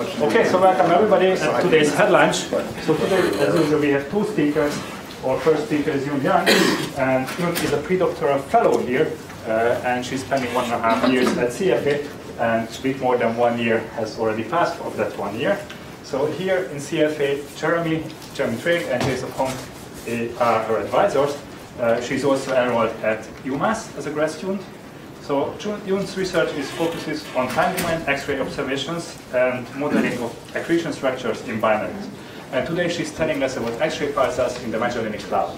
Okay, so welcome everybody at today's headlines. So today, as usual, we have two speakers. Our first speaker is Yun Yang, and Yun is a pre-doctoral fellow here, uh, and she's spending one and a half years at CFA, and a bit more than one year has already passed of that one year. So here in CFA, Jeremy, Jeremy Trigg, and Jaesub Hong are her advisors. Uh, she's also enrolled at UMass as a grad student, so Yun's research is focuses on time domain X-ray observations and modeling of accretion structures in binaries. And today she's telling us about X-ray pulsars in the Magellanic Cloud.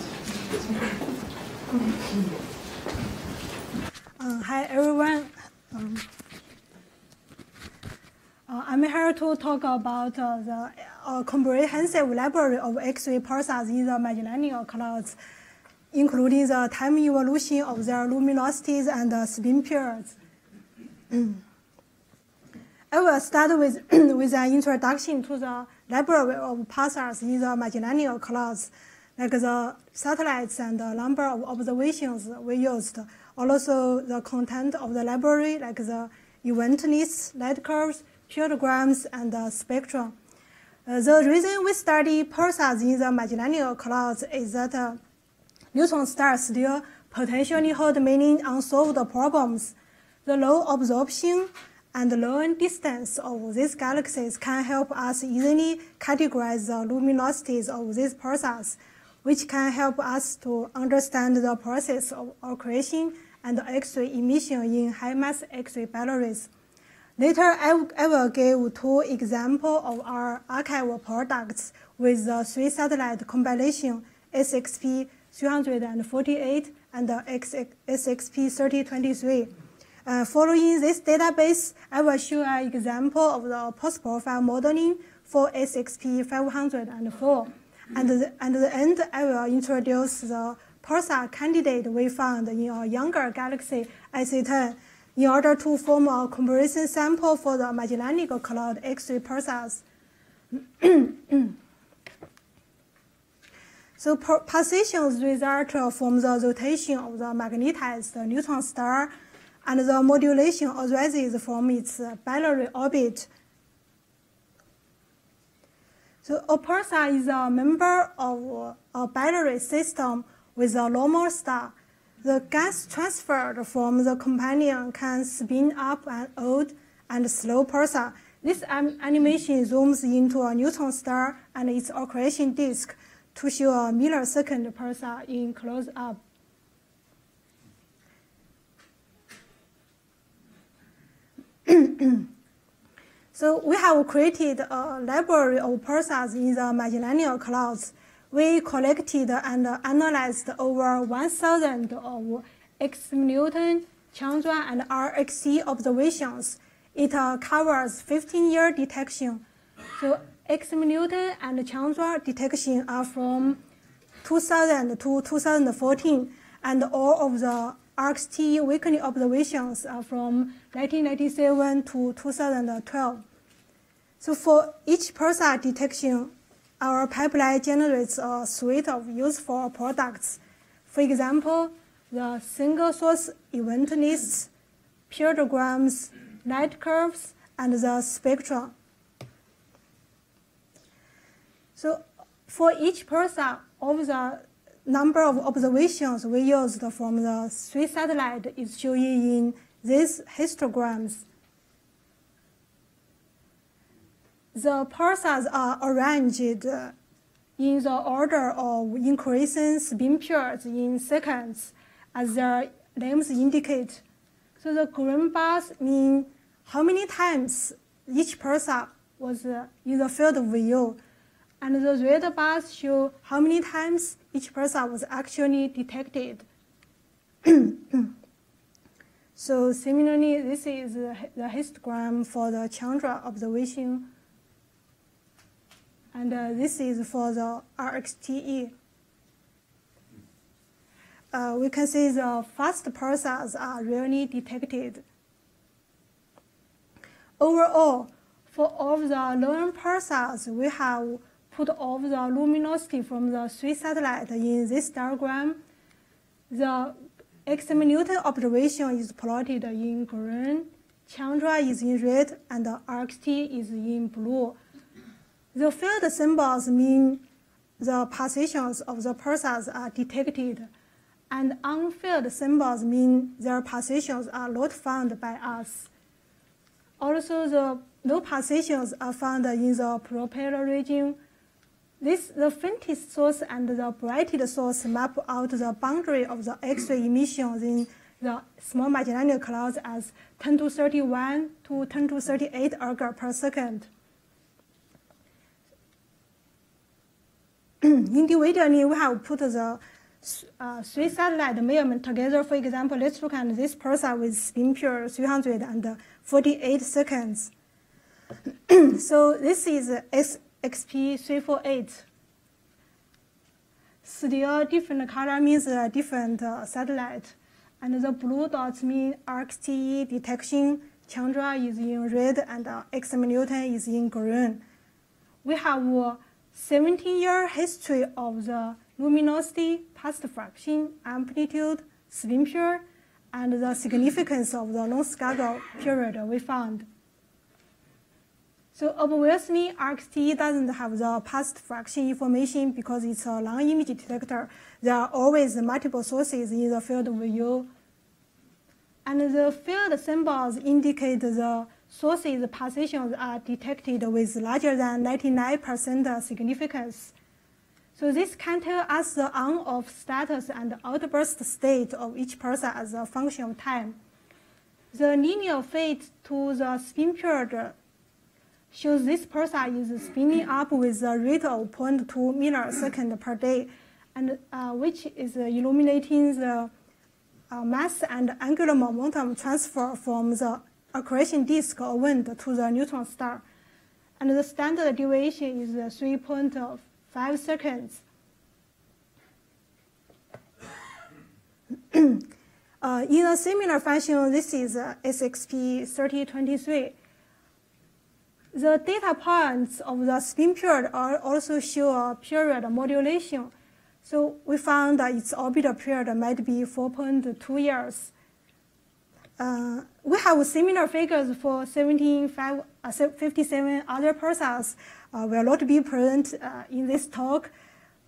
Uh, hi everyone. Um, uh, I'm here to talk about uh, the uh, comprehensive library of X-ray pulsars in the Magellanic Clouds including the time evolution of their luminosities and spin periods. I will start with, with an introduction to the library of pulsars in the Magellanic Clouds, like the satellites and the number of observations we used, also the content of the library, like the event lists, light curves, periodograms, and the spectrum. Uh, the reason we study pulsars in the Magellanic Clouds is that uh, neutron stars still potentially hold many unsolved problems. The low absorption and low distance of these galaxies can help us easily categorize the luminosities of these pulsars, which can help us to understand the process of accretion and X-ray emission in high-mass X-ray binaries. Later, I, I will give two examples of our archival products with the three-satellite combination SXP 348 and SXP3023. Uh, following this database, I will show an example of the pulse-profile modeling for SXP504. And the, at the end, I will introduce the pulsar candidate we found in a younger galaxy, IC10, in order to form a comparison sample for the Magellanic Cloud X-ray pulsars. So pulsations result from the rotation of the magnetized neutron star, and the modulation arises from its binary orbit. So a is a member of a binary system with a normal star. The gas transferred from the companion can spin up an odd and slow pulsar. This animation zooms into a neutron star and its accretion disk to show a millisecond pulsar in close-up. so we have created a library of pulsars in the Magellanic Clouds. We collected and analyzed over 1,000 of X Newton, Chandra, and RXTE observations. It covers 15-year detection. So X Newton and Chandra detection are from 2000 to 2014, and all of the RXT weekly observations are from 1997 to 2012. So for each pulsar detection, our pipeline generates a suite of useful products. For example, the single source event lists, periodograms, light curves, and the spectrum. So for each pulsar of the number of observations we used from the three satellites is shown in these histograms. The pulsars are arranged in the order of increasing spin periods in seconds, as their names indicate. So the green bars mean how many times each pulsar was in the field of view, and the red bars show how many times each pulsar was actually detected. so similarly, this is the histogram for the Chandra observation. And uh, this is for the RXTE. Uh, we can see the fast pulsars are rarely detected. Overall, for all the long pulsars, we have put all the luminosity from the three satellites in this diagram. The X Newton observation is plotted in green, Chandra is in red, and RXT is in blue. The field symbols mean the positions of the pulsars are detected, and unfilled symbols mean their positions are not found by us. Also, the no positions are found in the propeller region. This, the faintest source and the brightest source map out the boundary of the X-ray emissions in the small Magellanic clouds as 10 to 31 to 10 to 38 erg per second. Individually, we have put the uh, three satellite measurement together. For example, let's look at this pulsar with spin period 348 seconds. so this is XP348. Still different color means a different uh, satellite. And the blue dots mean RXTE detection. Chandra is in red and uh, X Newton is in green. We have a 17-year history of the luminosity, pulse fraction, amplitude, spin period, and the significance of the Lomb-Scargle period we found. So obviously, RXT doesn't have the pulse fraction information because it's a long image detector there are always multiple sources in the field of view. And the field symbols indicate the sources positions are detected with larger than 99% significance. So this can tell us the on-off status and outburst state of each pulsar as a function of time. The linear fate to the spin period shows this pulsar is spinning up with a rate of 0.2 millisecond per day and uh, which is illuminating the uh, mass and angular momentum transfer from the accretion disk or wind to the neutron star. And the standard deviation is 3.5 seconds. uh, in a similar fashion, this is uh, SXP 3023. The data points of the spin period are also show a period modulation so we found that its orbital period might be 4.2 years. Uh, we have similar figures for 17, five, uh, 57 other pulsars. Uh, will not be present uh, in this talk,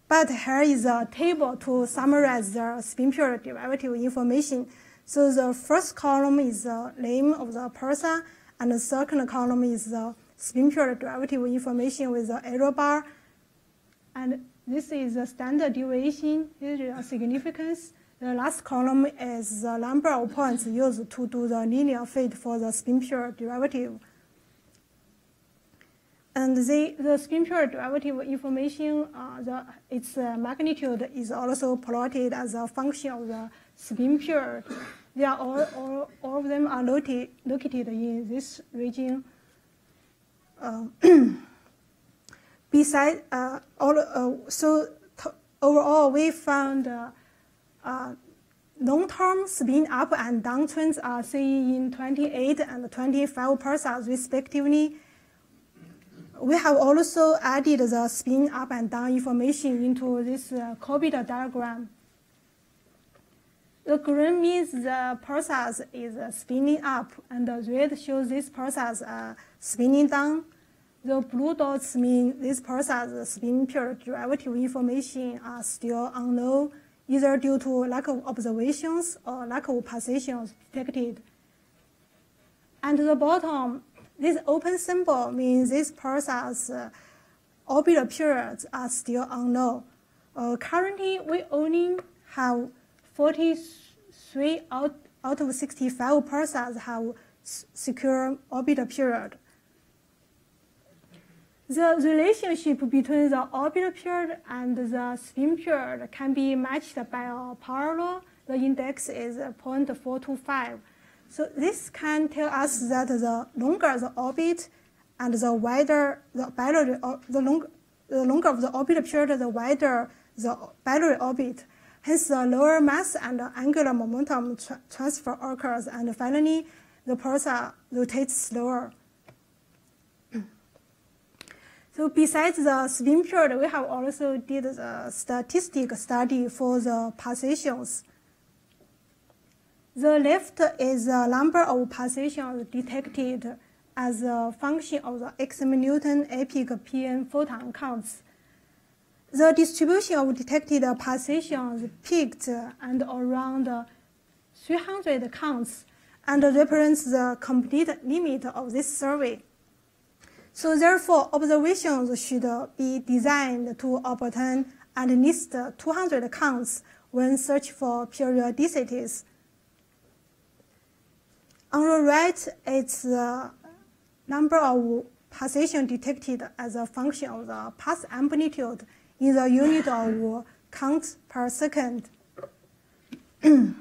but here is a table to summarize the spin period derivative information. So the first column is the name of the pulsar, and the second column is the spin derivative information with the error bar. And this is the standard deviation. This is significance. The last column is the number of points used to do the linear fit for the spin derivative. And the, the derivative information, uh, the, its uh, magnitude is also plotted as a function of the spin period. They are all, all, all of them are located, located in this region. Uh, Besides, uh, all, uh, so overall, we found uh, long-term spin up and down trends are seen in 28 and 25 percent respectively. We have also added the spin up and down information into this uh, Corbet diagram. The green means the pulsars is spinning up, and the red shows these pulsars are spinning down. The blue dots mean these pulsars spin period derivative information are still unknown, either due to lack of observations or lack of positions detected. And the bottom, this open symbol means these pulsars uh, orbital periods are still unknown. Uh, currently, we only have 43 out, out of 65 pulsars have secure orbital period. The relationship between the orbital period and the spin period can be matched by a law. The index is 0.425. So this can tell us that the longer the orbit and the wider the binary, uh, the, long, the longer of the orbital period, the wider the binary orbit. Hence, the lower mass and angular momentum tra transfer occurs, and finally, the pulsar rotates slower. So besides the spin period, we have also did the statistic study for the positions. The left is the number of pulsations detected as a function of the x-Newton epic PN photon counts. The distribution of detected pulsations peaked and around 300 counts and represents the complete limit of this survey. So therefore, observations should be designed to obtain at least 200 counts when search for periodicities. On the right, it's the number of pulsation detected as a function of the pulse amplitude in the unit of counts per second.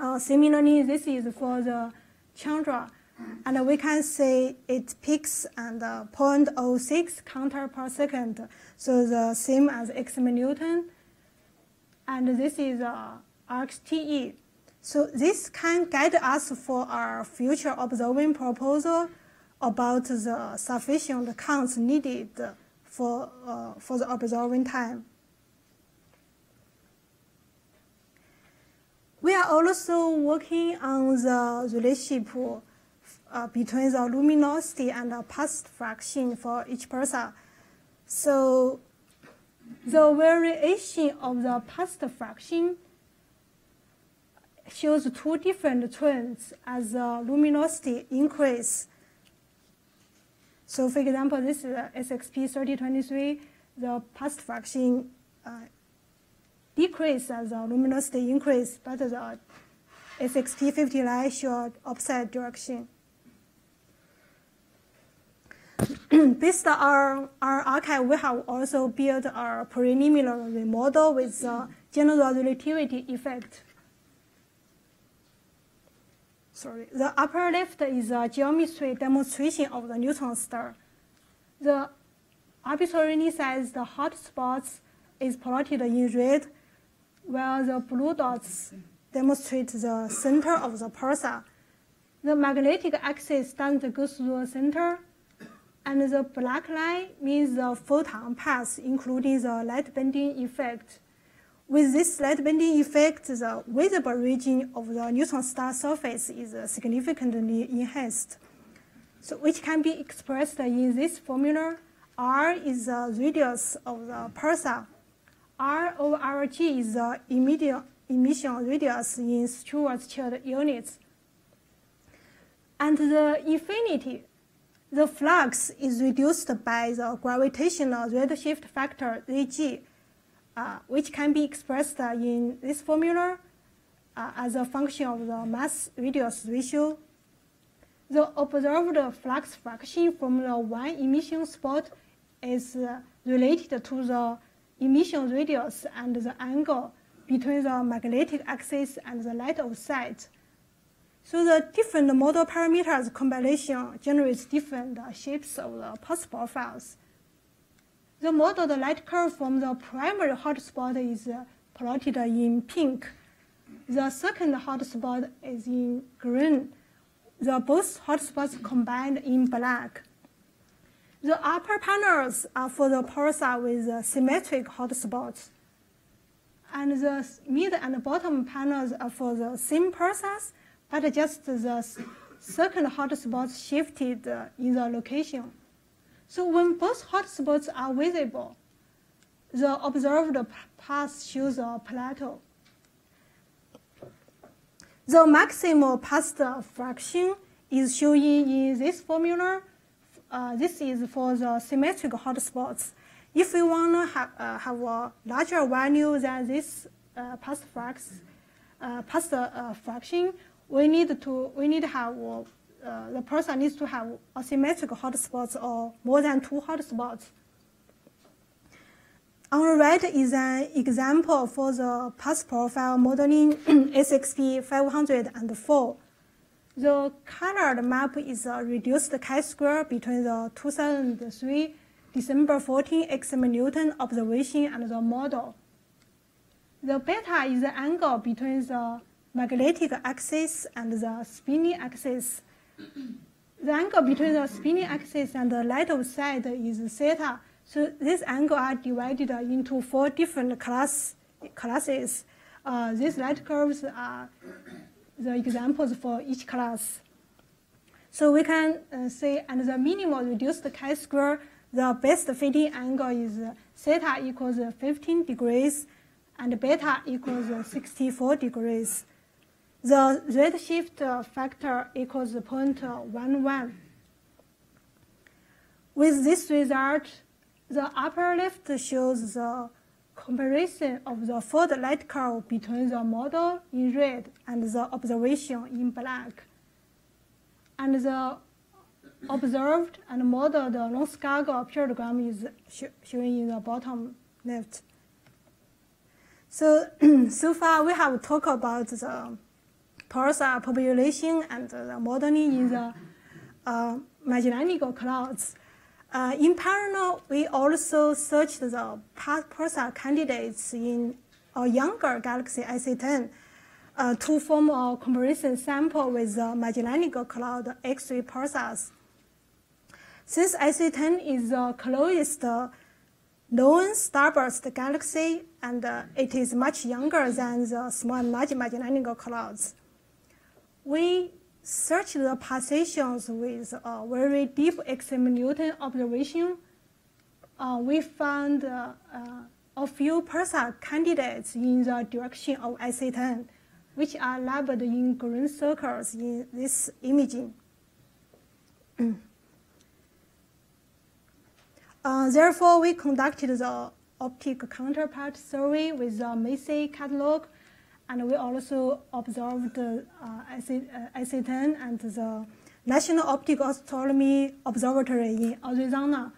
uh, similarly, this is for the Chandra, and we can see it peaks and uh, 0.06 counter per second, so the same as x Newton, and this is uh, RxTE. So this can guide us for our future observing proposal about the sufficient counts needed for, uh, for the observing time. We are also working on the relationship uh, between the luminosity and the pulse fraction for each pulsar. So the variation of the pulse fraction shows two different trends as the luminosity increase so for example, this is SXP 3023, the pulse fraction uh, decrease as the luminosity increase, but the SXP 59 show opposite direction. Based on our, our archive, we have also built a preliminary model with the general relativity effect sorry, the upper left is a geometry demonstration of the neutron star. The arbitrarily sized hot spots is plotted in red, while the blue dots demonstrate the center of the pulsar. The magnetic axis doesn't go through the center, and the black line means the photon path, including the light bending effect. With this light bending effect, the visible region of the neutron star surface is significantly enhanced, so which can be expressed in this formula. R is the radius of the pulsar. R over RG is the emission radius in Schwarzschild units. And the infinity, the flux is reduced by the gravitational redshift factor Zg uh, which can be expressed uh, in this formula uh, as a function of the mass radius ratio. The observed flux fraction from the one emission spot is related to the emission radius and the angle between the magnetic axis and the light of sight. So the different model parameters combination generates different shapes of the possible profiles. The modeled light curve from the primary hotspot is plotted in pink. The second hotspot is in green. The both hotspots combined in black. The upper panels are for the pulsar with symmetric hotspots. And the mid and bottom panels are for the same pulsars, but just the second hotspot shifted in the location. So when both hotspots are visible, the observed path shows a plateau. The maximal path fraction is shown in this formula. Uh, this is for the symmetric hotspots. If we want to have, uh, have a larger value than this uh, frax, uh, uh, fraction, we need to we need to have uh, the person needs to have asymmetric hotspots or more than two hotspots. On the right is an example for the path profile modeling SXP 504. The colored map is a reduced chi-square between the 2003 December 14 x-Newton observation and the model. The beta is the angle between the magnetic axis and the spinning axis the angle between the spinning axis and the light of sight is theta. So these angles are divided into four different class, classes. uh, these light curves are the examples for each class. So we can uh, say, and the minimal reduced chi-square, the best fitting angle is theta equals 15 degrees, and beta equals 64 degrees. The redshift uh, factor equals 0.11. Uh, With this result, the upper left shows the comparison of the fold light curve between the model in red and the observation in black. And the observed and modeled Lomb-Scargle periodogram is sh shown in the bottom left. So, so far we have talked about the pulsar population and the modeling in the uh, Magellanic clouds. Uh, in parallel, we also searched the pulsar candidates in a younger galaxy IC10 uh, to form a comparison sample with the Magellanic Cloud X-ray pulsars. Since IC10 is the closest known starburst galaxy, and uh, it is much younger than the small and large Magellanic Clouds, we search the positions with a very deep extreme Newton observation. Uh, we found uh, uh, a few pulsar candidates in the direction of IC10, which are labeled in green circles in this imaging. Uh, therefore, we conducted the optic counterpart survey with the MESI catalog and we also observed uh, IC, 10 and the National Optical Astronomy Observatory in Arizona.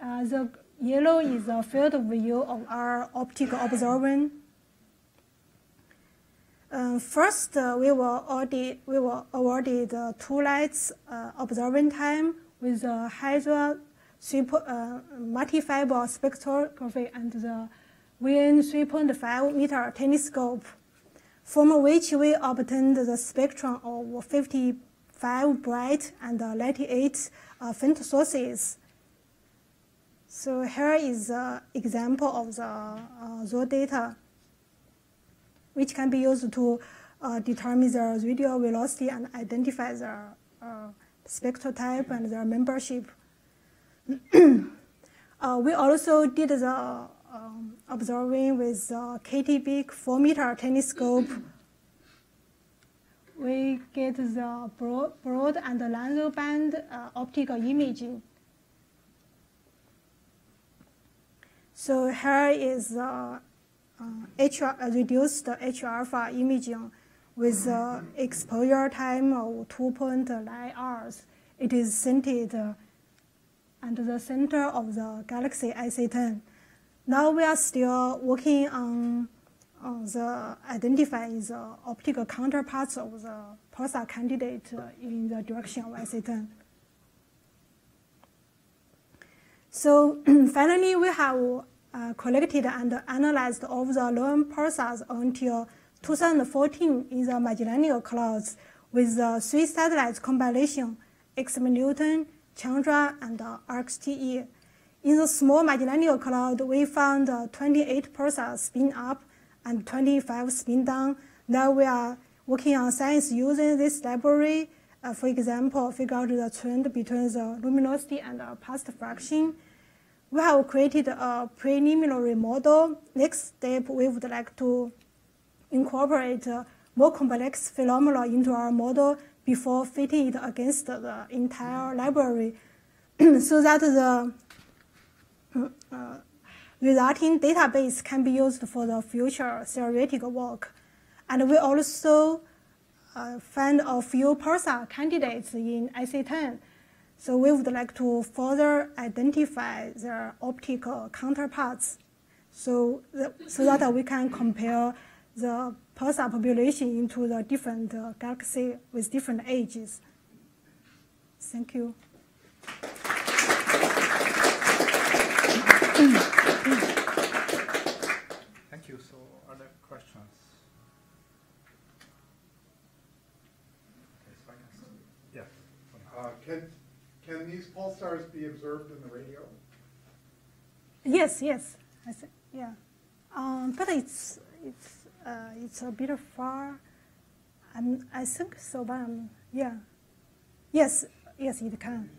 Uh, the yellow is the field of view of our optical observation. Uh, first, uh, we were awarded, we were awarded uh, two lights uh, observing time with the Hydra uh, multi-fiber spectrography and the WIYN 3.5 meter telescope, from which we obtained the spectrum of 55 bright and 98 uh, faint sources. So here is an example of the uh, raw data, which can be used to uh, determine the radial velocity and identify the uh, spectral type and their membership. uh, we also did the um, observing with the Kitt Peak 4 meter telescope. We get the broad, broad and narrow band uh, optical imaging. So here is the uh, HR, uh, reduced H alpha imaging with the exposure time of 2.9 hours. It is centered at the center of the galaxy IC10. Now we are still working on, on the identifying the optical counterparts of the pulsar candidate in the direction of IC10. So finally, we have uh, collected and analyzed all the known pulsars until 2014 in the Magellanic Clouds with the three satellites combination, X-ray Newton, Chandra, and uh. In the small Magellanic Cloud, we found uh, 28 pulsars spin up and 25 spin down. Now we are working on science using this library. Uh, for example, figure out the trend between the luminosity and the pulse fraction. We have created a preliminary model. Next step, we would like to incorporate uh, more complex phenomena into our model before fitting it against the entire library so that the uh, resulting database can be used for the future theoretical work. And we also uh, find a few pulsar candidates in IC10. So we would like to further identify their optical counterparts so, that, so that we can compare the pulsar population into the different uh, galaxy with different ages. Thank you. Thank you. So, are there questions? Yeah. Uh, can can these pulsars be observed in the radio? Yes, yes. I see. Yeah. Um, but it's it's uh, it's a bit far. I'm, I think so, but um, yeah, yes, yes, it can.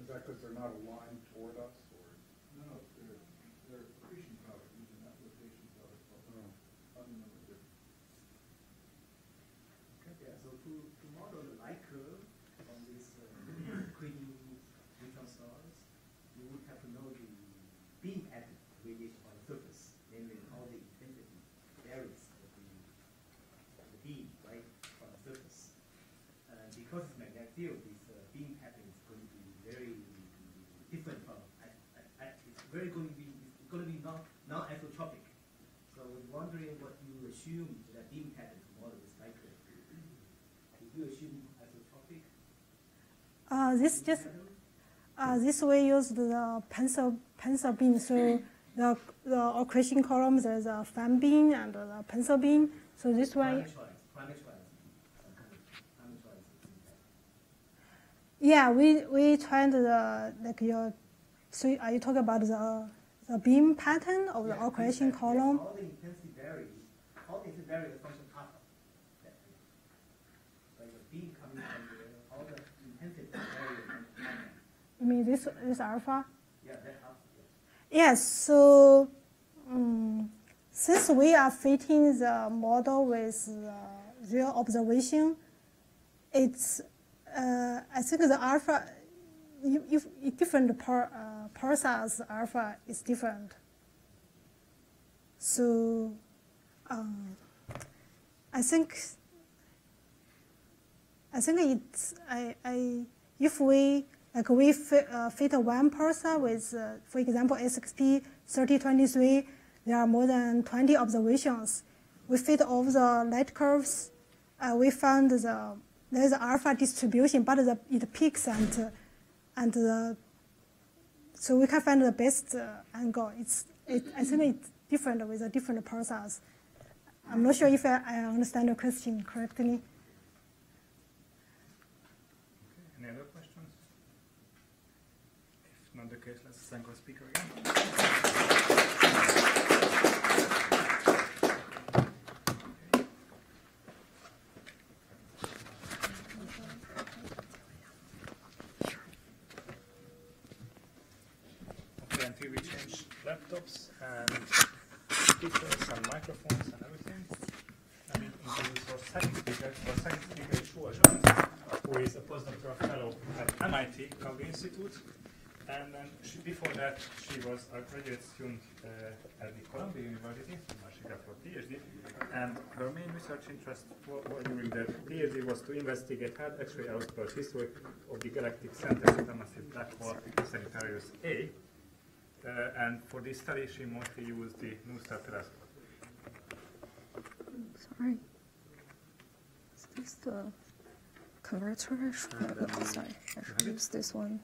Is that because they're not aligned toward us, or? No, they're, they're accretion product, using application product, Oh. fundamental difference. Yeah, so to, to model the light curve on these uh, neutron stars, you would have to know the beam pattern radiation on the surface, namely how the intensity varies of the, the beam, right, on the surface. Uh, because it's magnetic field, this uh, beam pattern is going to be very different from, I, I, I, it's very going to be, it's going to be non, non-isotropic. So I was wondering what you assume to that beam pattern to model this light curve. Did you assume isotropic Uh, this just uh, this we use the pencil pencil beam. So the the accretion column there's a fan beam and the pencil beam. So this one, Parameterize, parameterize, parameterize. yeah, we we tried the like your. So are you talking about the the beam pattern of the Yeah, accretion column? All the intensity varies, all the intensity varies as function alpha. That is. Like the beam coming from there, all the intensity varies as function You mean this this alpha? Yeah, alpha. Yes. So um, since we are fitting the model with uh, real observation, it's uh, I think the alpha, if, if if different par, uh, pulsars alpha is different. So um, I think I think it's I, I if we like we fit, uh, fit one pulsar with, uh, for example, SXP 3023, there are more than 20 observations. We fit all the light curves. Uh, we found the there's alpha distribution, but the, it peaks and and the, so we can find the best uh, angle. It's it, I think it's different with the different pulsars. I'm not sure if I, I understand your question correctly. Any other questions? If not the case, let's thank our speaker again. Okay, until we change laptops and speakers and microphones and everything, I will introduce our second speaker. Our second speaker is Zhang, who is a postdoctoral fellow at MIT Kavli Institute. And then she, before that, she was a graduate student uh, at the Columbia University, where she got her PhD. And her main research interest wa- wa- during the PhD was to investigate hard X-ray output history of the galactic center supermassive black hole Sagittarius A. Uh, and for this study, she mostly used the NuSTAR telescope. Sorry. Is this the converter? I should, oh, sorry, I should use this one.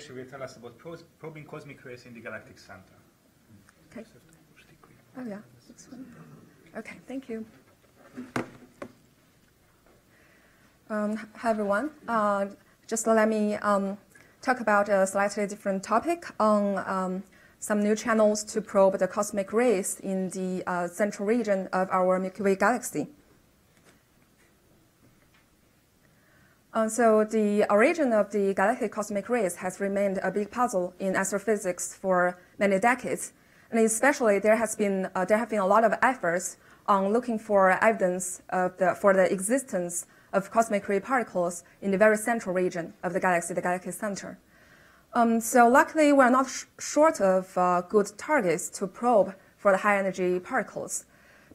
Okay, and Yep. today she will tell us about probing cosmic rays in the galactic center. Okay. Just have to push the quick- Oh, yeah. Okay, thank you. Um, hi, everyone. Uh, just let me um, talk about a slightly different topic on um, some new channels to probe the cosmic rays in the uh, central region of our Milky Way galaxy. Uh, so the origin of the galactic cosmic rays has remained a big puzzle in astrophysics for many decades, and especially there has been uh, there have been a lot of efforts on looking for evidence the, for the existence of cosmic ray particles in the very central region of the galaxy, the galaxy center. Um, so luckily, we're not sh- short of uh, good targets to probe for the high energy particles,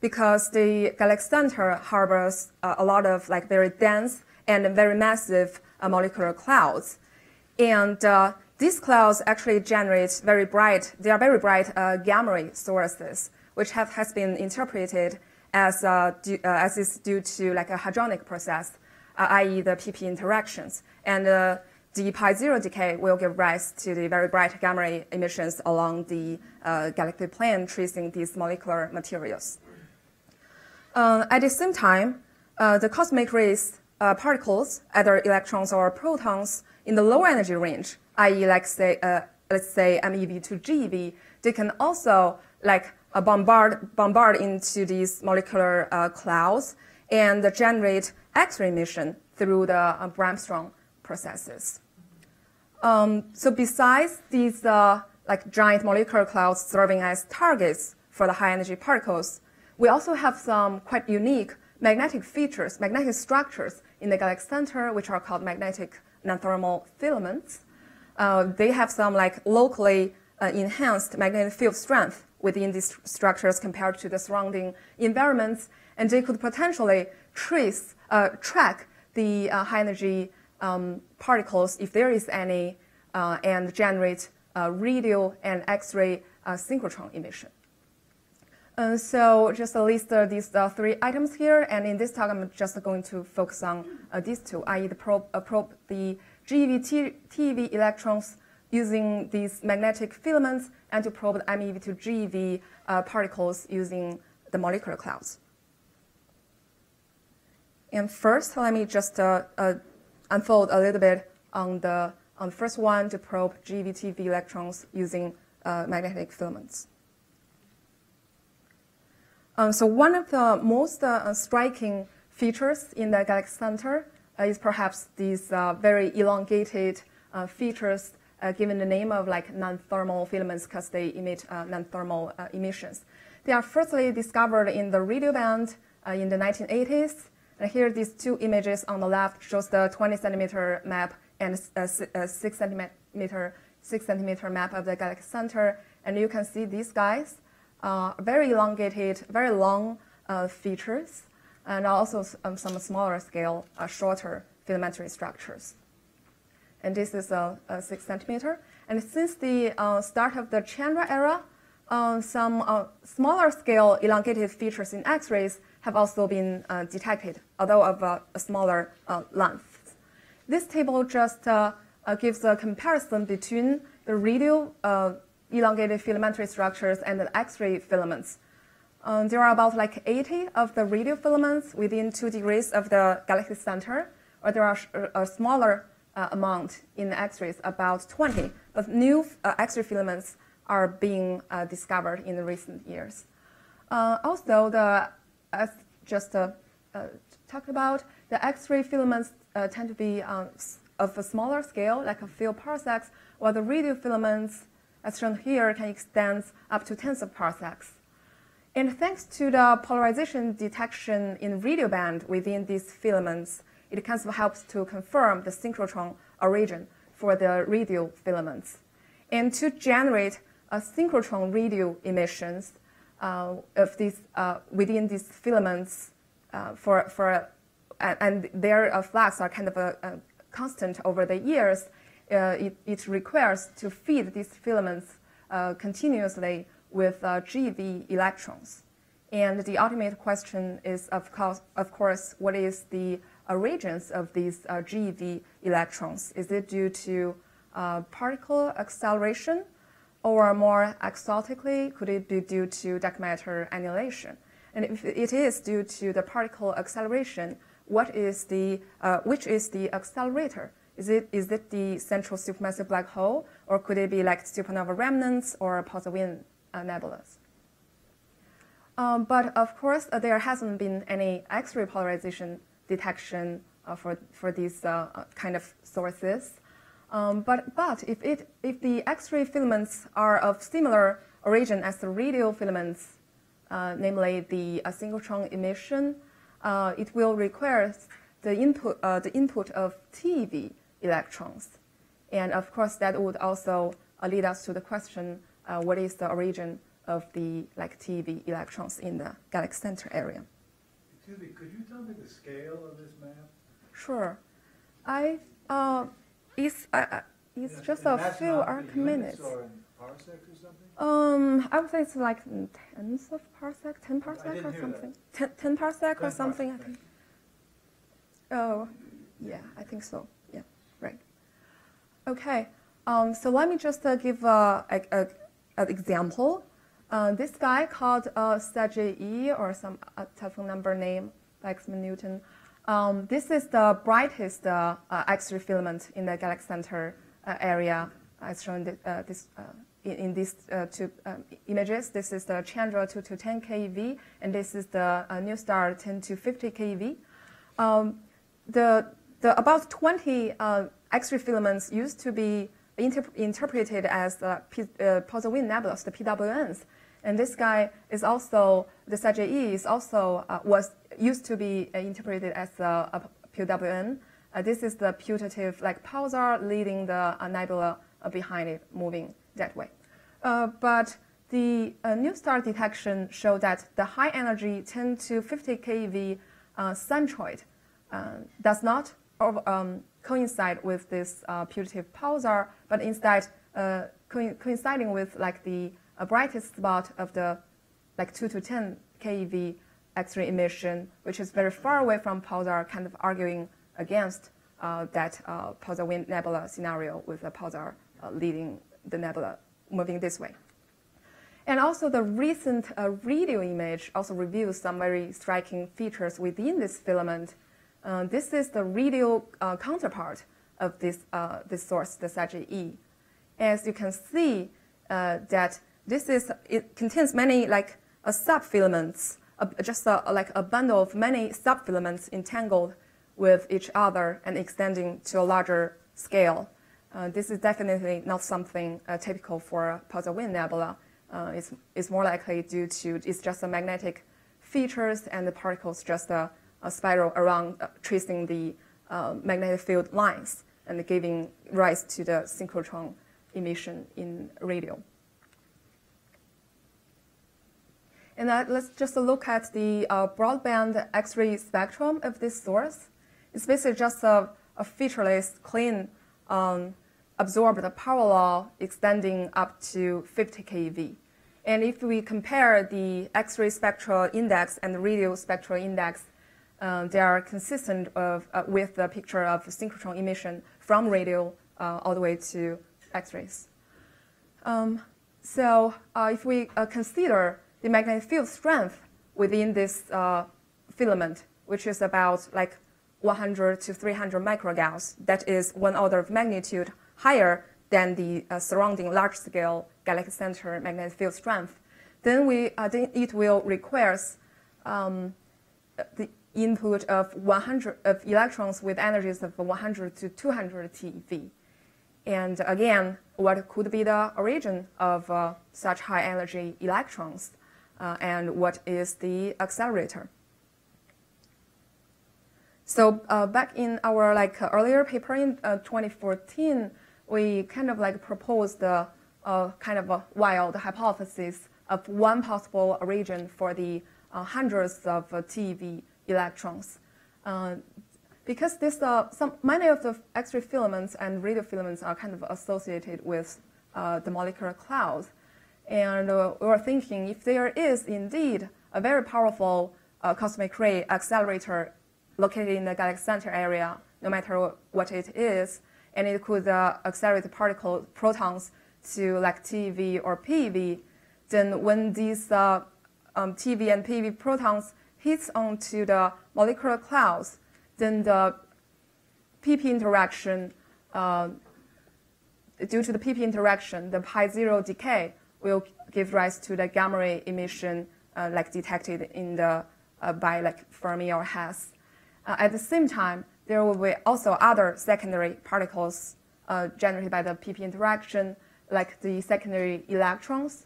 because the galaxy center harbors uh, a lot of like very dense and very massive uh, molecular clouds, and uh, these clouds actually generate very bright. They are very bright uh, gamma ray sources, which have has been interpreted as due, as is due to like a hadronic process, i.e. the pp interactions and. The pi zero decay will give rise to the very bright gamma ray emissions along the uh, galactic plane tracing these molecular materials. Uh, at the same time, uh, the cosmic rays uh, particles, either electrons or protons, in the lower energy range, i.e., like say, uh, let's say MeV to GeV, they can also like uh, bombard bombard into these molecular clouds and generate X-ray emission through the Bremsstrahlung processes. Um, so besides these uh, like giant molecular clouds serving as targets for the high energy particles, we also have some quite unique magnetic features, magnetic structures in the galaxy center, which are called magnetic non-thermal filaments. Uh, they have some like locally uh, enhanced magnetic field strength within these structures compared to the surrounding environments, and they could potentially trace, uh, track the uh, high energy um, particles, if there is any, uh, and generate uh, radio and X-ray synchrotron emission. Uh, so just list uh, these uh, three items here, and in this talk I'm just going to focus on these two, i.e. the probe, probe the GeV TeV electrons using these magnetic filaments and to probe the MEV to GeV particles using the molecular clouds. And first, let me just uh, uh, unfold a little bit on the, on the first one to probe GeV-TeV electrons using uh, magnetic filaments. Um, so one of the most uh, striking features in the galaxy center uh, is perhaps these uh, very elongated features given the name of like non-thermal filaments because they emit non-thermal emissions. They are firstly discovered in the radio band in the 1980s and here, these two images on the left shows the 20 centimeter map and a, a six centimeter, six centimeter map of the galaxy center. And you can see these guys, uh, very elongated, very long uh, features, and also um, some smaller scale, uh, shorter filamentary structures. And this is a, a six centimeter. And since the uh, start of the Chandra era, uh, some uh, smaller scale elongated features in X-rays have also been uh, detected, although of a, smaller uh, length. This table just uh, uh, gives a comparison between the radio uh, elongated filamentary structures and the X-ray filaments. Um, there are about like 80 of the radio filaments within two degrees of the galaxy center, or there are a smaller uh, amount in the X-rays, about 20. But new X-ray filaments are being discovered in the recent years. also, the as just uh, uh, talked about, the X-ray filaments uh, tend to be of a smaller scale, like a few parsecs, while the radio filaments, as shown here, can extend up to tens of parsecs. And thanks to the polarization detection in radio band within these filaments, it kind of helps to confirm the synchrotron origin for the radio filaments. And to generate a synchrotron radio emissions, uh, of these uh, within these filaments uh, for for and their flux are kind of a, a constant over the years. It, it, requires to feed these filaments continuously with GeV electrons. And the ultimate question is, of course, of course what is the origins of these uh, GeV electrons? Is it due to uh, particle acceleration or more exotically, could it be due to dark matter annihilation? And if it is due to the particle acceleration, what is the, uh, which is the accelerator? Is it, is it the central supermassive black hole, or could it be like supernova remnants or pulsar uh, nebulas? Um, but of course, uh, there hasn't been any X-ray polarization detection uh, for, for these uh, uh, kind of sources. Um, but but if, it, if the X-ray filaments are of similar origin as the radio filaments, uh, namely the uh, synchrotron emission, it will require the input, the input of TeV electrons. And of course, that would also uh, lead us to the question, uh, what is the origin of the like TeV electrons in the galaxy center area? Excuse me, could you tell me the scale of this map? Sure. I it's, uh, it's just a few arc minutes. Um, I would say it's like tens of parsec, 10 parsec or something. 10, 10 parsec or something, I think. Oh, yeah, I think so. Okay, um, so let me just uh, give uh, a, a, an example. Uh, this guy called uh, E or some uh, telephone number name, like Newton. Um, this is the brightest uh, uh, X-ray filament in the galaxy center area, as shown this, in, in, these two um, images. This is the Chandra 2 to 10 keV, and this is the NuSTAR 10 to 50 keV. Um, the, the about 20 X-ray filaments used to be inter interpreted as the P, uh, Wind nebulas, the PWNs. And this guy is also, the SAGE is also, uh, was used to be uh, interpreted as a, a PWN. Uh, this is the putative, like pulsar leading the uh, nebula uh, behind it, moving that way. but the NuSTAR detection showed that the high energy 10 to 50 keV centroid does not um, coincide with this uh, putative pulsar, but instead uh, co coinciding with like the uh, brightest spot of the like 2 to 10 keV X-ray emission, which is very far away from pulsar, kind of arguing against uh, that uh, pulsar wind nebula scenario with the pulsar uh, leading the nebula moving this way. And also the recent radio image also reveals some very striking features within this filament this is the radial uh, counterpart of this, uh, this source, the SAGE-E. As you can see uh, that this is, it contains many like subfilaments, just a, like a bundle of many subfilaments entangled with each other and extending to a larger scale. Uh, this is definitely not something uh, typical for a pulsar wind nebula. Uh, it's, it's more likely due to it's just magnetic features and the particles just uh, spiral around uh, tracing the uh, magnetic field lines and giving rise to the synchrotron emission in radio. And uh, let's just look at the uh, broadband X-ray spectrum of this source. It's basically just a, a featureless, clean, um, absorbed power law extending up to 50 keV. And if we compare the X-ray spectral index and the radio spectral index, uh, they are consistent of, uh, with the picture of synchrotron emission from radio uh, all the way to X-rays. Um, so uh, if we uh, consider the magnetic field strength within this uh, filament, which is about like 100 to 300 microgauss, that is one order of magnitude higher than the surrounding large-scale galaxy center magnetic field strength, then, we, then it will require um, the input of 100 of electrons with energies of 100 to 200 TeV. And again, what could be the origin of uh, such high energy electrons, uh, and what is the accelerator? So uh, back in our like earlier paper in uh, 2014, we kind of like proposed a kind of a wild hypothesis of one possible origin for the uh, hundreds of uh, TeV electrons. Uh, because this, uh, some, many of the X-ray filaments and radio filaments are kind of associated with uh, the molecular clouds. And uh, we were thinking if there is indeed a very powerful uh, cosmic ray accelerator located in the galaxy center area, no matter what it is, and it could uh, accelerate particle protons to like TeV or PeV, then when these um, TeV and PeV protons hits onto the molecular clouds, then the PP interaction, uh, due to the PP interaction, the pi zero decay will give rise to the gamma ray emission uh, like detected in the, uh, by like Fermi or Hess. Uh, at the same time, there will be also other secondary particles uh, generated by the PP interaction, like the secondary electrons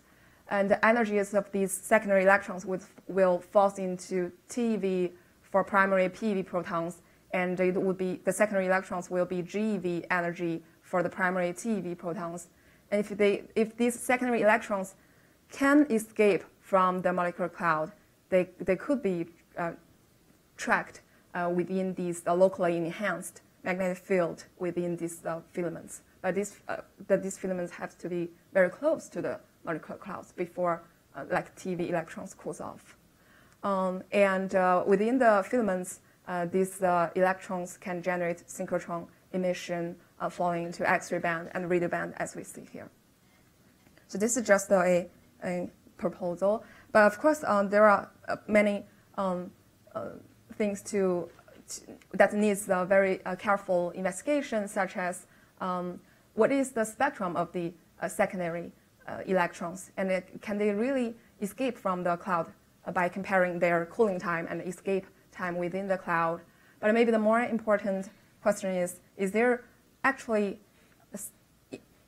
and the energies of these secondary electrons would, will fall into TeV for primary PeV protons, and it would be the secondary electrons will be GeV energy for the primary TeV protons. And if, they, if these secondary electrons can escape from the molecular cloud, they, they could be uh, tracked uh, within these uh, locally enhanced magnetic field within these uh, filaments. But uh, that these filaments have to be very close to the molecular clouds before uh, like TeV electrons cools off. Um, and uh, within the filaments, uh, these uh, electrons can generate synchrotron emission uh, falling into X-ray band and radio band as we see here. So this is just a, a proposal. But of course, um, there are many um, things to, to, that needs very careful investigation, such as um, what is the spectrum of the uh, secondary electrons, and it, can they really escape from the cloud by comparing their cooling time and escape time within the cloud? But maybe the more important question is: Is there actually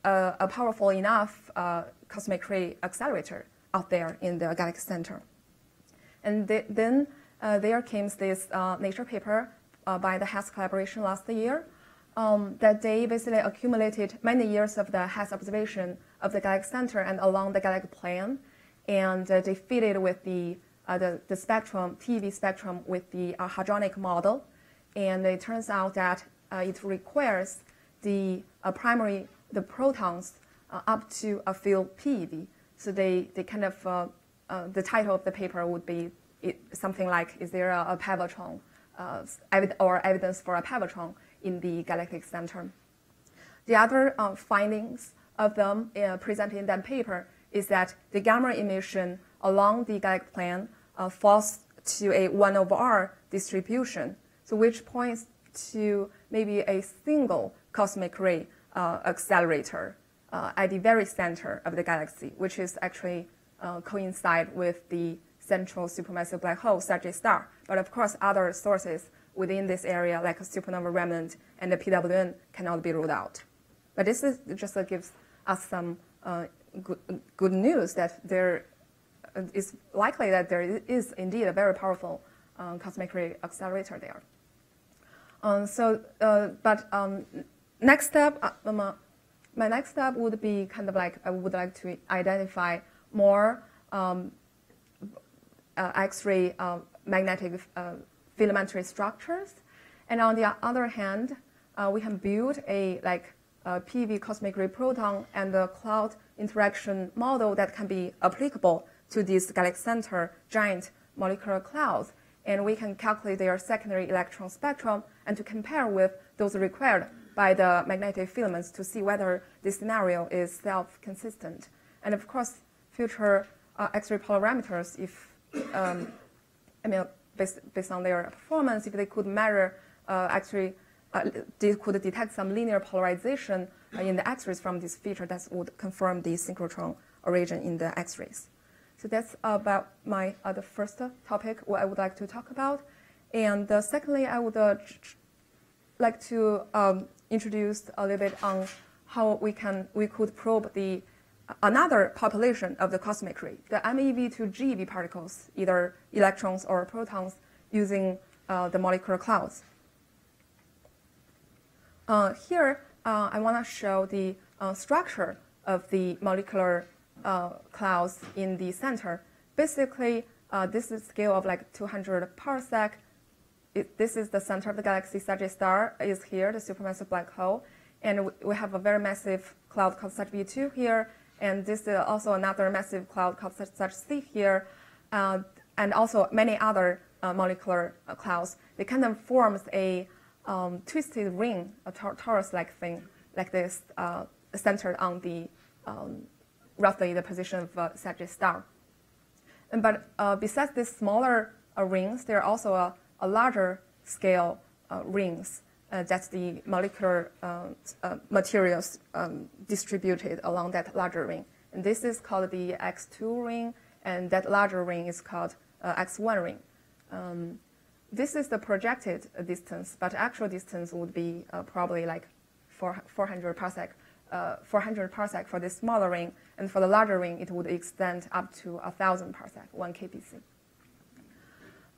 a, a powerful enough uh, cosmic ray accelerator out there in the galaxy center. And th then uh, there came this uh, Nature paper uh, by the Hess collaboration last year um, that they basically accumulated many years of the Hess observation of the galaxy center and along the galactic plane, and uh, they fit it with the, uh, the, the, spectrum, TeV spectrum with the hadronic model, and it turns out that it requires the primary the protons uh, up to a few PeV. So they, they kind of, uh, uh, the title of the paper would be it, something like, is there a, a PeVatron or evidence for a PeVatron in the galactic center? The other findings of them presented in that paper is that the gamma emission along the galactic plane uh, falls to a 1 over r distribution, so which points to maybe a single cosmic ray uh, accelerator uh, at the very center of the galaxy, which is actually uh, coincide with the central supermassive black hole, Sagittarius star. But of course, other sources within this area, like a supernova remnant and the PWN, cannot be ruled out. But this is just gives us some uh, good, good news that there is likely that there is indeed a very powerful um, cosmic ray accelerator there. Um, so, uh, but um, next step, uh, um, my next step would be kind of like I would like to identify more um, uh, X-ray uh, magnetic uh, filamentary structures, and on the other hand, uh, we can build a like a PeV cosmic ray proton and the cloud interaction model that can be applicable to these galaxy center giant molecular clouds, and we can calculate their secondary electron spectrum and to compare with those required by the magnetic filaments to see whether this scenario is self-consistent. And of course, future uh, X-ray polarimeters, if um, I mean, based, based on their performance, if they could measure uh, X-ray, uh, could detect some linear polarization uh, in the X-rays from this feature that would confirm the synchrotron origin in the X-rays. So that's about my uh, the first topic what I would like to talk about. And uh, secondly, I would like to um, introduce a little bit on how we can we could probe the another population of the cosmic ray, the MeV to GeV particles, either electrons or protons, using uh, the molecular clouds. Uh, here, uh, I want to show the uh, structure of the molecular uh, clouds in the center. Basically, uh, this is scale of like 200 parsec it, this is the center of the galaxy. Sagittarius star is here, the supermassive black hole. And we have a very massive cloud called Sagittarius B2 here. And this is also another massive cloud called Sagittarius C here. Uh, and also many other molecular clouds. They kind of forms a um, twisted ring, a torus-like thing, like this, uh, centered on the um, roughly the position of uh, Sagittarius star. And, but uh, besides these smaller uh, rings, there are also a a larger scale uh, rings. Uh, that's the molecular uh, materials um, distributed along that larger ring. And this is called the X2 ring, and that larger ring is called X1 ring. This is the projected distance, but actual distance would be uh, probably like 400 parsec, uh, 400 parsec for this smaller ring, and for the larger ring, it would extend up to 1,000 parsec, 1 kpc.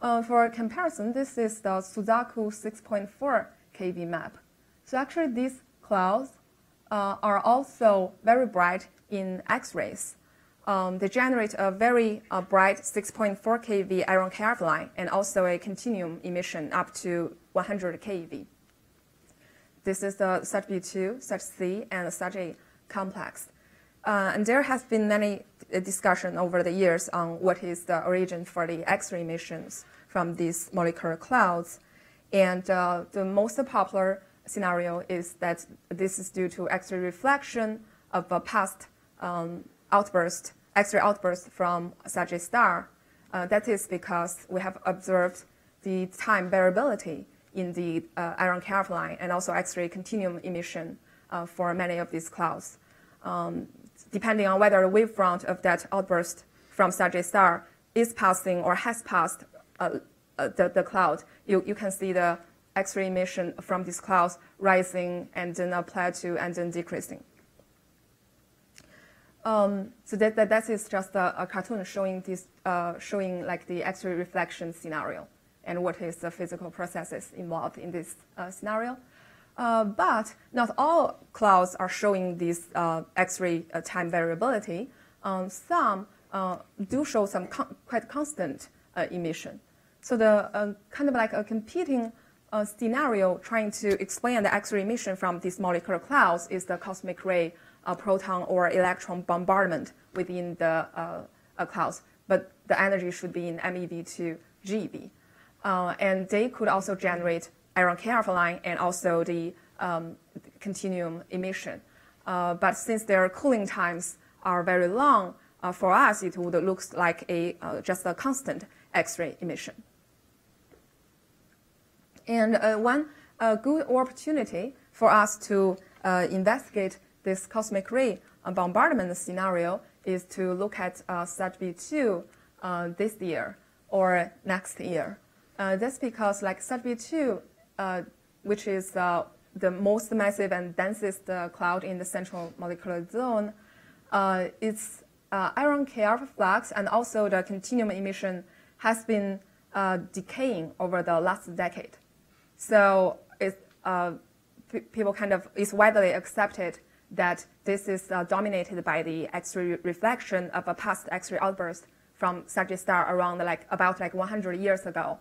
Uh, for comparison, this is the Suzaku 6.4 keV map. So actually these clouds uh, are also very bright in X-rays. Um, they generate a very uh, bright 6.4 keV iron K alpha line and also a continuum emission up to 100 keV. This is the SAG B2, SAG C, and SAG A complex. Uh, and there has been many uh, discussion over the years on what is the origin for the X-ray emissions from these molecular clouds. And uh, the most popular scenario is that this is due to X-ray reflection of a past um, outburst, X-ray outburst from Sgr A*. Uh, that is because we have observed the time variability in the uh, iron K alpha line and also X-ray continuum emission uh, for many of these clouds. Um, depending on whether the wavefront of that outburst from Sgr A* is passing or has passed uh, uh, the, the cloud, you, you can see the X-ray emission from these clouds rising and then plateau and then decreasing. Um, so that, that, that is just a, a cartoon showing this, uh, showing like the X-ray reflection scenario and what is the physical processes involved in this uh, scenario. Uh, but not all clouds are showing this uh, X-ray uh, time variability. Um, some uh, do show some con quite constant emission. So the kind of like a competing scenario trying to explain the X-ray emission from these molecular clouds is the cosmic ray uh, proton or electron bombardment within the uh, uh, clouds, but the energy should be in MeV to GeV. Uh, and they could also generate iron K alpha line and also the um, continuum emission. Uh, but since their cooling times are very long, uh, for us it would look like a just a constant X-ray emission. And one good opportunity for us to investigate this cosmic ray bombardment scenario is to look at uh, SAGB2 uh, this year or next year. Uh, that's because like SAGB2, uh, which is uh, the most massive and densest uh, cloud in the central molecular zone, its iron K alpha flux and also the continuum emission has been decaying over the last decade. So it's, people kind of, it's widely accepted that this is uh, dominated by the X-ray reflection of a past X-ray outburst from Sgr A* around like about like 100 years ago.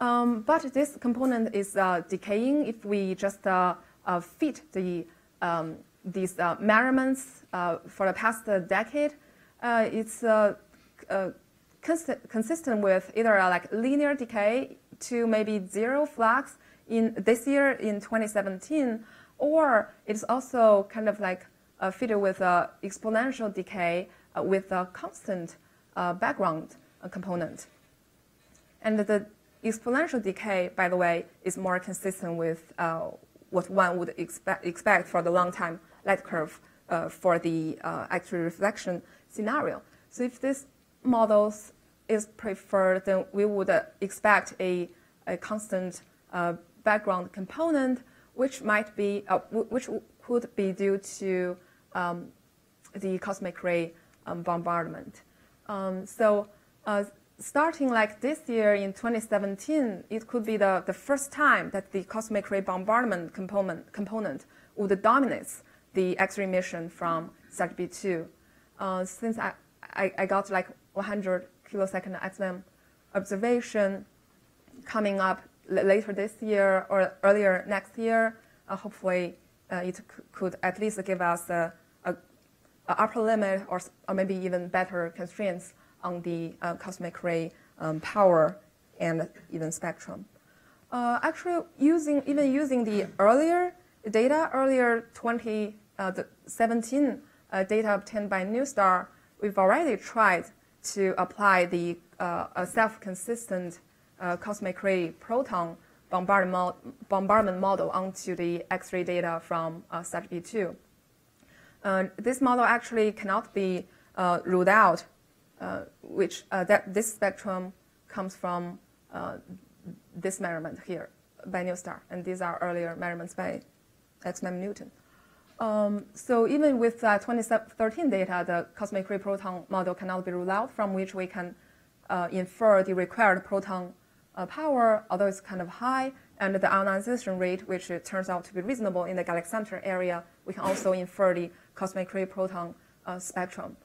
Um, but this component is uh, decaying if we just uh, uh fit the um, these uh, measurements uh, for the past decade. it's consist consistent with either like linear decay to maybe zero flux in this year in 2017 or it's also kind of like uh, fitted with an exponential decay uh, with a constant uh, background uh, component. And the exponential decay, by the way, is more consistent with uh, what one would expect, expect for the long time light curve uh, for the X-ray reflection scenario. So if this model is preferred, then we would expect a, a constant background component which might be, uh, which could be due to um, the cosmic ray um, bombardment. Um, so uh, starting like this year in 2017, it could be the, the first time that the cosmic ray bombardment component, component would dominate the X-ray emission from SAGB2. Uh, since I, I, I, got like 100 kilosecond XMM observation coming up later this year or earlier next year, uh, hopefully uh, it could at least give us a, a, a, upper limit or, or maybe even better constraints on the uh, cosmic ray um, power and even spectrum. Uh, actually, using even using the earlier data, earlier 2017 uh, data obtained by NuSTAR, we've already tried to apply the uh, self-consistent uh, cosmic ray proton bombardment, bombardment model onto the X-ray data from uh, SAGB2. Uh, this model actually cannot be uh, ruled out, uh, which uh, that this spectrum comes from uh, this measurement here by NuSTAR, and these are earlier measurements by XMM Newton. Um, so even with 2013 data, the cosmic ray proton model cannot be ruled out, from which we can infer the required proton uh, power, although it's kind of high, and the ionization rate, which turns out to be reasonable in the galaxy center area, we can also infer the cosmic ray proton uh, spectrum.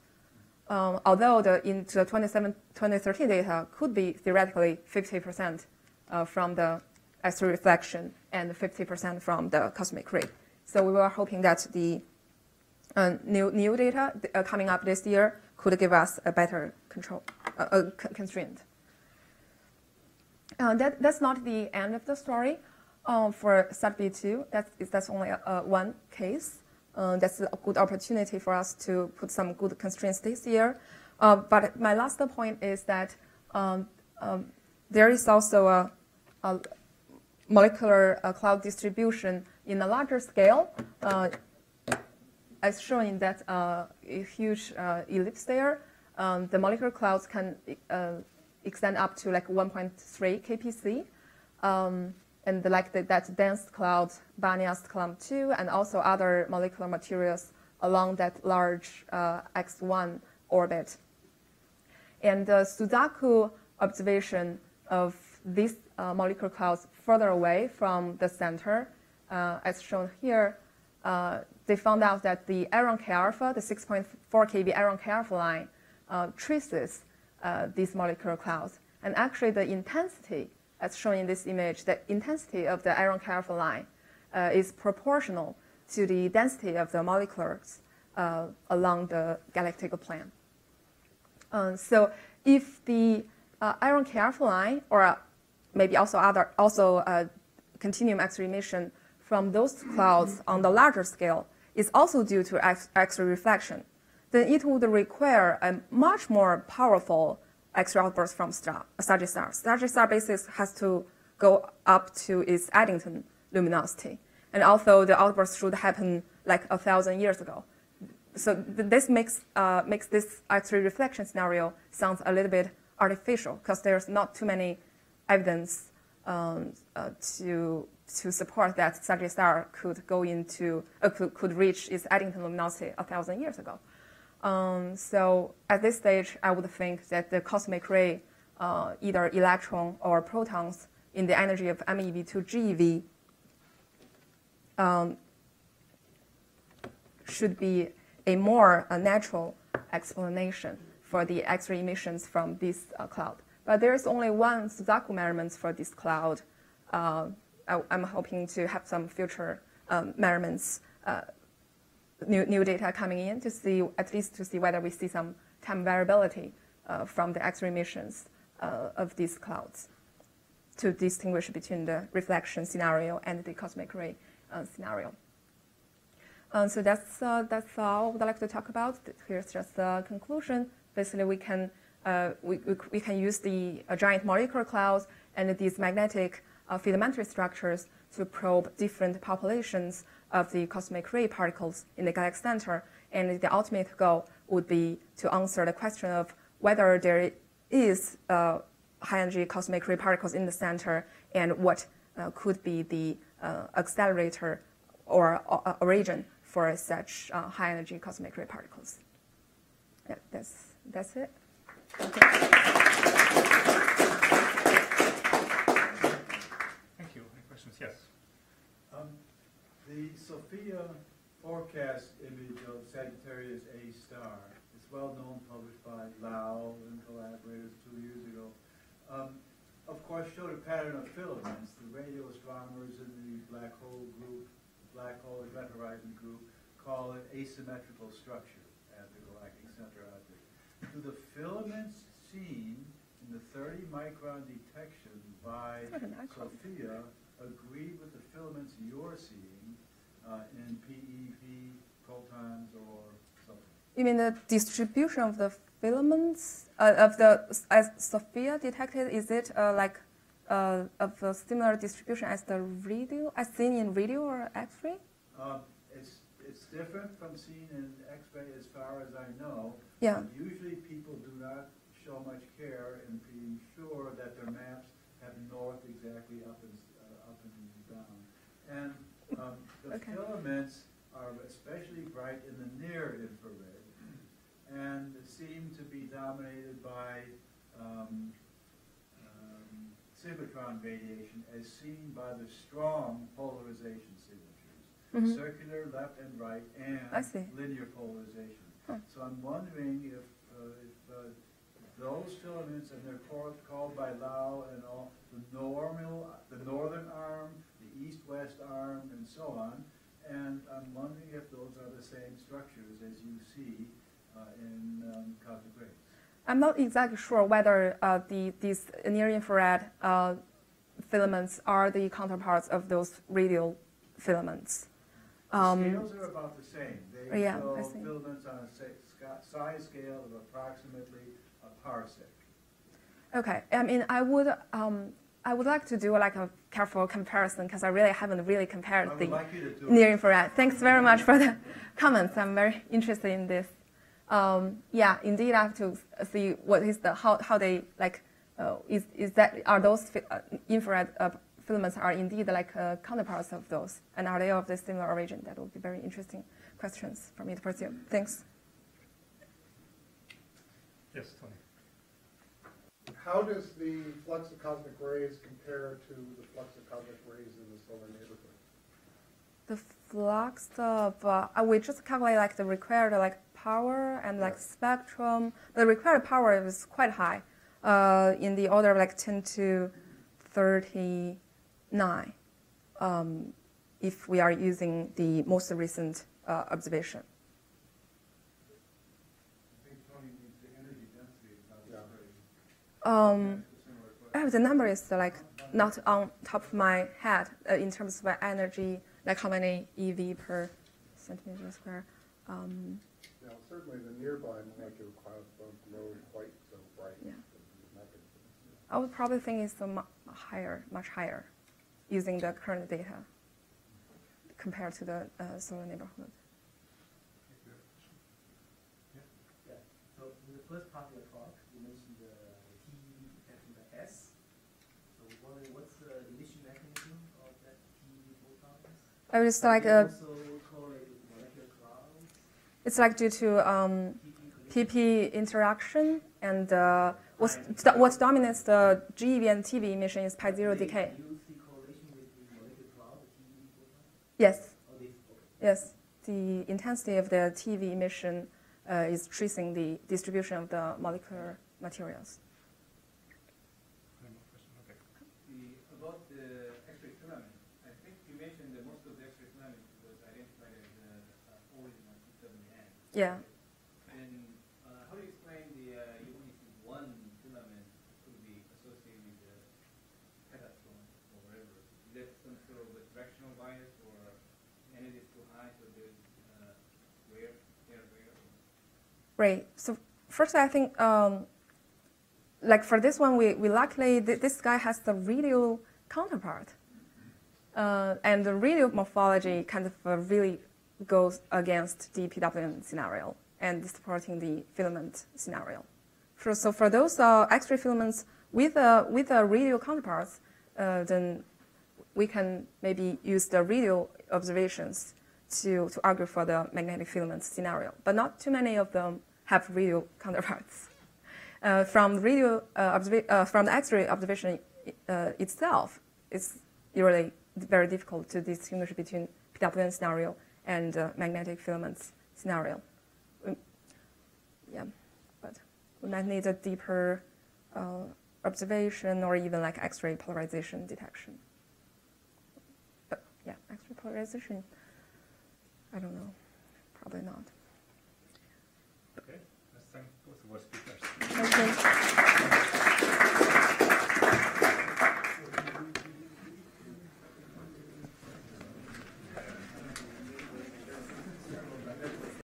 Um, although the, in the 2013 data could be theoretically 50% uh, from the X-ray reflection and 50% from the cosmic ray. So we were hoping that the uh, new, new data uh, coming up this year could give us a better control, uh, constraint. Uh, that, that's not the end of the story. Um, for SAT-B2, that's, that's only uh, one case. Uh, that's a good opportunity for us to put some good constraints this year. Uh, but my last point is that um, um, there is also a, a molecular uh, cloud distribution in a larger scale, uh, as shown in that uh, huge ellipse there. Um, the molecular clouds can extend up to like 1.3 kpc. Um, and like the, that dense cloud, Bania's Cloud 2, and also other molecular materials along that large uh, X1 orbit. And the Suzaku observation of these uh, molecular clouds further away from the center, uh, as shown here, uh, they found out that the iron K alpha, the 6.4 keV iron K alpha line, uh, traces uh, these molecular clouds. And actually, the intensity as shown in this image, the intensity of the iron alpha line uh, is proportional to the density of the molecules uh, along the galactic plane. Um, so if the uh, K alpha line, or uh, maybe also other also uh, continuum X-ray emission from those clouds on the larger scale is also due to X-ray reflection, then it would require a much more powerful X-ray outburst from a star, Sagittarius. Sagittarius basis has to go up to its Eddington luminosity. And also the outburst should happen like a thousand years ago. So th this makes, uh, makes this X-ray reflection scenario sounds a little bit artificial because there's not too many evidence um, uh, to, to support that Sagittarius could go into, uh, could, could reach its Eddington luminosity a thousand years ago. Um, so at this stage, I would think that the cosmic ray, uh, either electron or protons in the energy of MEV to GeV, um, should be a more uh, natural explanation for the X-ray emissions from this uh, cloud. But there is only one Suzaku measurement for this cloud. Uh, I, am hoping to have some future um, measurements uh, new, new data coming in to see, at least to see whether we see some time variability uh, from the X-ray emissions uh, of these clouds to distinguish between the reflection scenario and the cosmic ray uh, scenario. Um, so that's, uh, that's all I would like to talk about. Here's just the conclusion. Basically, we can, uh, we, we, we, can use the uh, giant molecular clouds and these magnetic filamentary structures to probe different populations of the cosmic ray particles in the galaxy center. And the ultimate goal would be to answer the question of whether there is uh, high energy cosmic ray particles in the center and what uh, could be the uh, accelerator or uh, origin for such uh, high energy cosmic ray particles. Yeah, that's, that's it. Thank you. Any questions? Yes. Um, the SOFIA FORCAST image of Sagittarius A star is well known, published by Lau and collaborators two years ago. Um, of course, showed a pattern of filaments. The radio astronomers in the black hole group, black hole event horizon group, call it asymmetrical structure at the galactic center object. Do the filaments seen in the 30 micron detection by SOFIA agree with the filaments you're seeing uh, in PeV or something. You mean the distribution of the filaments uh, of the as SOFIA detected? Is it uh, like uh, of a similar distribution as the radio, as seen in radio or X-ray? Um, it's it's different from seen in X-ray as far as I know. Yeah. usually people do not show much care in being sure that their maps have north exactly up and uh, up and down. And um, the okay. filaments are especially bright in the near infrared and seem to be dominated by um, um, synchrotron radiation as seen by the strong polarization signatures, mm -hmm. circular left and right and linear polarization. So I'm wondering if, uh, if uh, those filaments, and they're called, called by Lau and all, the normal, the northern arm, the east-west arm, and so on. And I'm wondering if those are the same structures as you see uh, in um, cosmic rays. I'm not exactly sure whether uh, the, these near-infrared uh, filaments are the counterparts of those radio filaments. Um, The scales are about the same. Oh, They yeah, show filaments on a size scale of approximately a parsec. Okay, I mean, I would, um, I would like to do like a careful comparison because I really haven't really compared the like you to do near infrared. Thanks very much for the comments. I'm very interested in this. Um, yeah, indeed, I have to see what is the how how they like. Uh, is is that are those fi- uh, infrared uh, filaments are indeed like uh, counterparts of those, and are they of the similar origin? That would be very interesting questions for me to pursue. Thanks. Yes, Tony. How does the flux of cosmic rays compare to the flux of cosmic rays in the solar neighborhood? The flux of uh, we just calculate like the required like power and like spectrum. The required power is quite high, uh, in the order of like 10 to 39, um, if we are using the most recent uh, observation. I think Tony needs the energy density of Yeah. cosmic rays. Um, That's a similar question. uh, the number is like not on top of my head uh, in terms of energy, like how many EV per centimeter square. Um, Now, certainly the nearby molecular clouds don't glow quite so bright. Yeah. as the mechanisms. I would probably think it's mu- higher, much higher, using the current data compared to the uh, solar neighborhood. Yeah. So in the first part of your talk, you mentioned the T detecting the S. So wondering what's the emission mechanism of that T photons? I was like Do you also correlate with molecular clouds, it's like due to um, PP interaction and uh, what's, what dominates the GeV and TeV emission is pi zero decay. Do you see correlation with the molecular cloud, the TeV photons? Yes, Oh, this, okay. yes. The intensity of the TeV emission uh, is tracing the distribution of the molecular materials. Any more questions? Okay. The, about the X-ray filament, I think you mentioned that most of the X-ray filament was identified as uh, origin of PWN. Yeah. And uh, how do you explain the, uh, you only see one filament could be associated with the hetatron or whatever? Is that some sort of directional bias or energy is too high, so there's uh, rare, rare, rare? Right. So first, I think, um, like for this one, we, we luckily th- this guy has the radio counterpart, uh, and the radio morphology kind of uh, really goes against the PWN scenario and supporting the filament scenario. For, so for those uh, X-ray filaments with a with a radio counterparts, uh, then we can maybe use the radio observations to, to argue for the magnetic filament scenario. But not too many of them have radio counterparts. Uh, from radio uh, uh, from the X-ray observation uh, itself, it's really very difficult to distinguish between PWN scenario and uh, magnetic filaments scenario. Mm, yeah, but we might need a deeper uh, observation or even like X-ray polarization detection. But yeah, X-ray polarization, I don't know, probably not. Okay, let's thank both of our speakers.